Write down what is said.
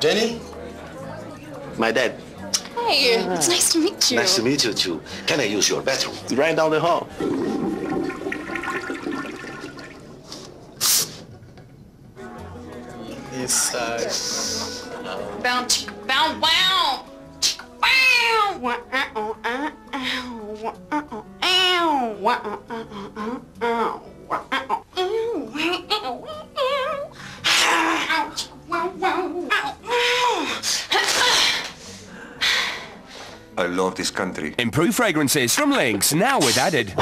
Jenny? My dad. Hey, it's nice to meet you. Nice to meet you too. Can I use your bathroom? Right down the hall. East side. Bow, chicka, bow, wow. Chicka, wow. Wow, ow, ow, ow. Wow, ow, ow. Wow, ow, ow, ow. Wow, ow, ow, wow, ow. Ow, chicka, wow, wow, ow, ow. I love this country. Improved fragrances from Lynx, now with added.